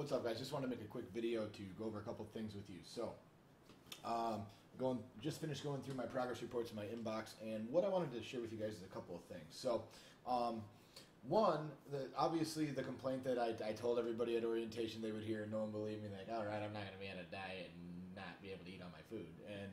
What's up, guys? Just want to make a quick video to go over a couple things with you. So, um, going just finished going through my progress reports in my inbox, and what I wanted to share with you guys is a couple of things. So, um, one, the, obviously the complaint that I, I told everybody at orientation they would hear, and no one believed me. Like, all right, I'm not going to be on a diet and not be able to eat all my food. And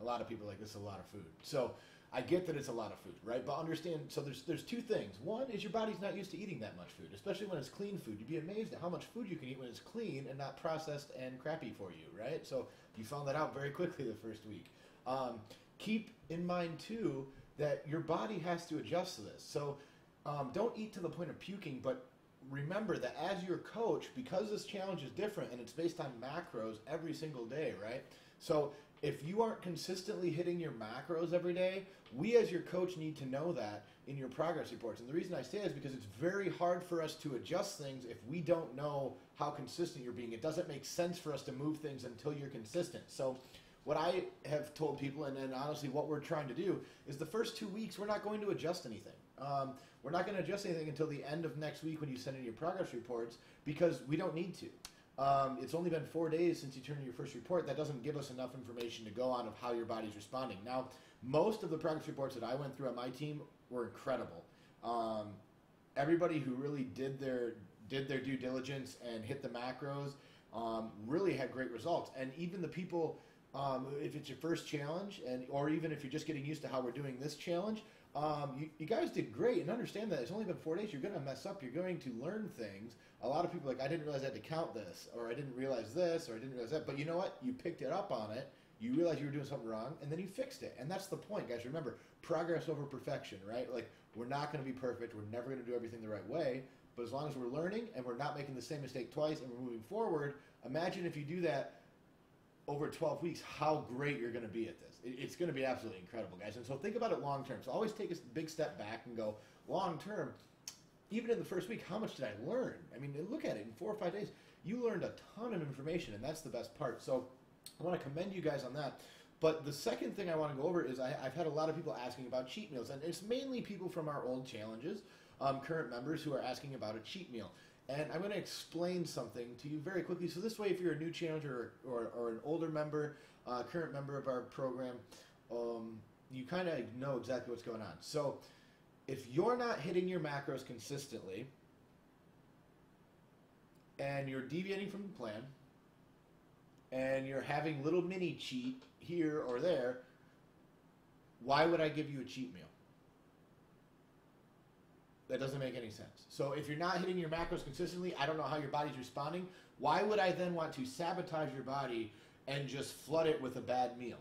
a lot of people like this is a lot of food. So I get that it's a lot of food, right? But understand, so there's there's two things. One is your body's not used to eating that much food, especially when it's clean food. You'd be amazed at how much food you can eat when it's clean and not processed and crappy for you, right? So you found that out very quickly the first week. Um, keep in mind too that your body has to adjust to this. So um, don't eat to the point of puking, but remember that as your coach, because this challenge is different and it's based on macros every single day, right? So if you aren't consistently hitting your macros every day, we as your coach need to know that in your progress reports. And the reason I say is because it's very hard for us to adjust things if we don't know how consistent you're being. It doesn't make sense for us to move things until you're consistent. So what I have told people, and, and honestly what we're trying to do, is the first two weeks we're not going to adjust anything. Um, we're not going to adjust anything until the end of next week when you send in your progress reports because we don't need to. Um, it's only been four days since you turned in your first report. That doesn't give us enough information to go on of how your body's responding. Now, most of the progress reports that I went through on my team were incredible. Um, everybody who really did their did their due diligence and hit the macros um, really had great results. And even the people, um, if it's your first challenge, and or even if you're just getting used to how we're doing this challenge, um, you, you, guys did great, and understand that it's only been four days. You're going to mess up. You're going to learn things. A lot of people like, I didn't realize I had to count this, or I didn't realize this, or I didn't realize that. But you know what? You picked it up on it. You realized you were doing something wrong, and then you fixed it. And that's the point, guys. Remember, progress over perfection, right? Like we're not going to be perfect. We're never going to do everything the right way. But as long as we're learning and we're not making the same mistake twice, and we're moving forward, imagine if you do that over 12 weeks how great you're going to be at this. It's going to be absolutely incredible, guys. And so think about it long term. So always take a big step back and go long term. Even in the first week, how much did I learn? I mean, look at it in four or five days. You learned a ton of information, and that's the best part. So I want to commend you guys on that. But the second thing I want to go over is I, have had a lot of people asking about cheat meals, and it's mainly people from our old challenges, um, current members who are asking about a cheat meal. And I'm going to explain something to you very quickly. So this way, if you're a new challenger or, or, an older member, uh, current member of our program, um, you kind of know exactly what's going on. So if you're not hitting your macros consistently and you're deviating from the plan and you're having little mini cheat here or there, why would I give you a cheat meal? That doesn't make any sense. So if you're not hitting your macros consistently, I don't know how your body's responding. Why would I then want to sabotage your body and just flood it with a bad meal?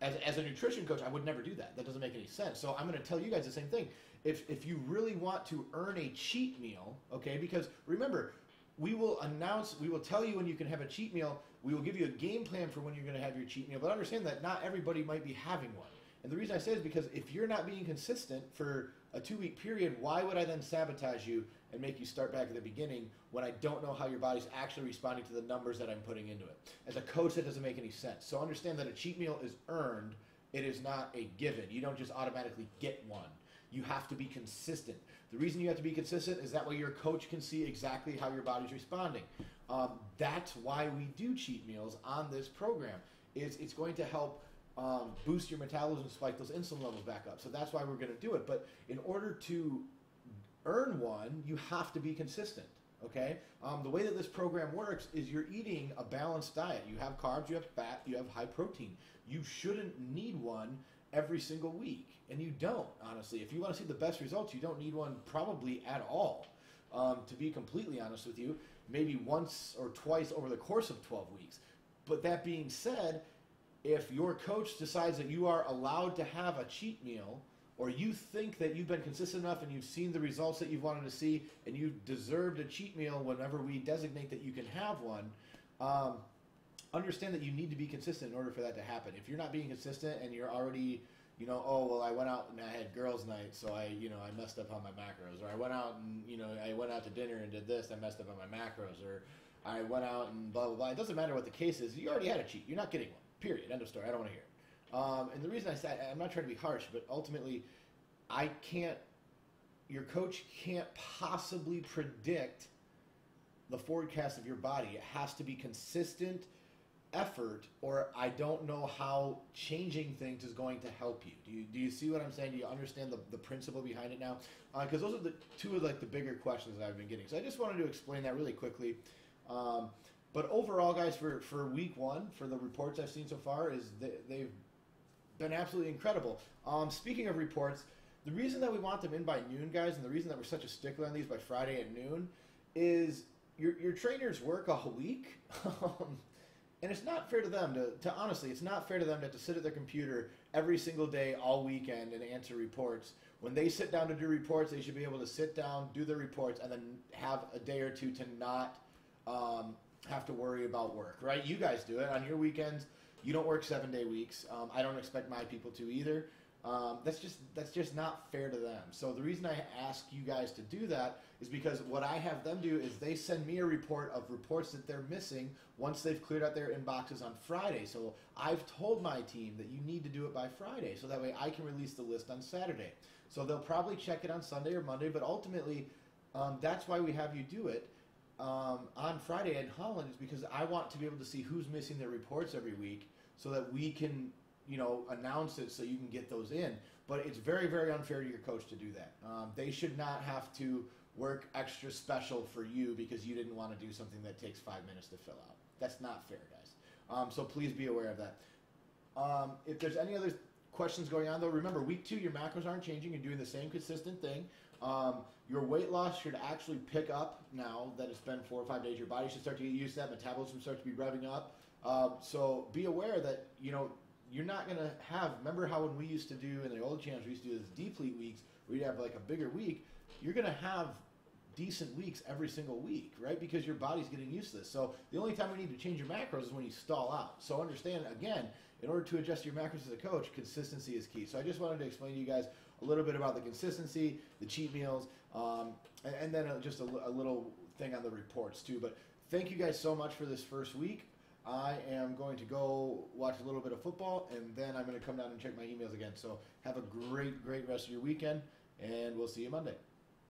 As, as a nutrition coach, I would never do that. That doesn't make any sense. So I'm going to tell you guys the same thing. If, if you really want to earn a cheat meal, okay, because remember, we will announce, we will tell you when you can have a cheat meal. We will give you a game plan for when you're going to have your cheat meal. But understand that not everybody might be having one. And the reason I say is because if you're not being consistent for a two week period, why would I then sabotage you and make you start back at the beginning when I don't know how your body's actually responding to the numbers that I'm putting into it? As a coach, that doesn't make any sense. So understand that a cheat meal is earned, it is not a given. You don't just automatically get one. You have to be consistent. The reason you have to be consistent is that way your coach can see exactly how your body's responding. Um, that's why we do cheat meals on this program. Is it's going to help um, boost your metabolism, spike those insulin levels back up. So that's why we're going to do it. But in order to earn one, you have to be consistent. Okay. Um, the way that this program works is you're eating a balanced diet. You have carbs, you have fat, you have high protein. You shouldn't need one every single week, and you don't. Honestly, if you want to see the best results, you don't need one probably at all. Um, to be completely honest with you, maybe once or twice over the course of 12 weeks. But that being said, if your coach decides that you are allowed to have a cheat meal, or you think that you've been consistent enough and you've seen the results that you've wanted to see, and you've deserved a cheat meal whenever we designate that you can have one, um, understand that you need to be consistent in order for that to happen. If you're not being consistent and you're already, you know, oh well, I went out and I had girls' night, so I, you know, I messed up on my macros, or I went out and you know, I went out to dinner and did this, I messed up on my macros, or I went out and blah blah blah. It doesn't matter what the case is. You already had a cheat. You're not getting one. Period. End of story. I don't want to hear it. Um, and the reason I said I'm not trying to be harsh, but ultimately, I can't. Your coach can't possibly predict the forecast of your body. It has to be consistent effort, or I don't know how changing things is going to help you. Do you do you see what I'm saying? Do you understand the, the principle behind it now? Because uh, those are the two of like the bigger questions that I've been getting. So I just wanted to explain that really quickly. Um, but overall, guys, for, for week one, for the reports I've seen so far, is they, they've been absolutely incredible. Um, speaking of reports, the reason that we want them in by noon, guys, and the reason that we're such a stickler on these by Friday at noon, is your, your trainers work all week. Um, and it's not fair to them to, to honestly, it's not fair to them to, to sit at their computer every single day, all weekend, and answer reports. When they sit down to do reports, they should be able to sit down, do their reports, and then have a day or two to not um, have to worry about work, right? You guys do it on your weekends. You don't work seven day weeks. Um, I don't expect my people to either. Um, that's just that's just not fair to them. So the reason I ask you guys to do that is because what I have them do is they send me a report of reports that they're missing once they've cleared out their inboxes on Friday. So I've told my team that you need to do it by Friday, so that way I can release the list on Saturday. So they'll probably check it on Sunday or Monday, but ultimately um, that's why we have you do it. Um, on Friday in Holland is because I want to be able to see who's missing their reports every week so that we can you know, announce it so you can get those in. But it's very, very unfair to your coach to do that. Um, they should not have to work extra special for you because you didn't want to do something that takes five minutes to fill out. That's not fair, guys. Um, so please be aware of that. Um, if there's any other questions going on, though, remember week two, your macros aren't changing. You're doing the same consistent thing. Um, your weight loss should actually pick up now that it's been four or five days. Your body should start to get used to that. Metabolism starts to be revving up. Uh, so be aware that you know you're not going to have. Remember how when we used to do in the old channels, we used to do this deplete weeks where you'd have like a bigger week. You're going to have decent weeks every single week, right? Because your body's getting used to this. So the only time we need to change your macros is when you stall out. So understand again, in order to adjust your macros as a coach, consistency is key. So I just wanted to explain to you guys a little bit about the consistency, the cheat meals, um, and, and, then just a, a little thing on the reports too. But thank you guys so much for this first week. I am going to go watch a little bit of football, and then I'm going to come down and check my emails again. So have a great, great rest of your weekend, and we'll see you Monday.